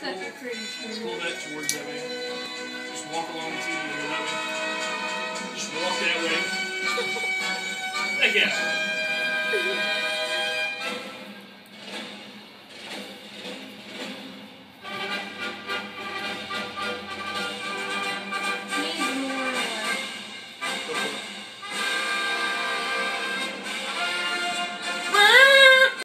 Such a pretty Just tree. pull that towards that way. Just walk along the TV and that way. Just walk that way. Like yeah.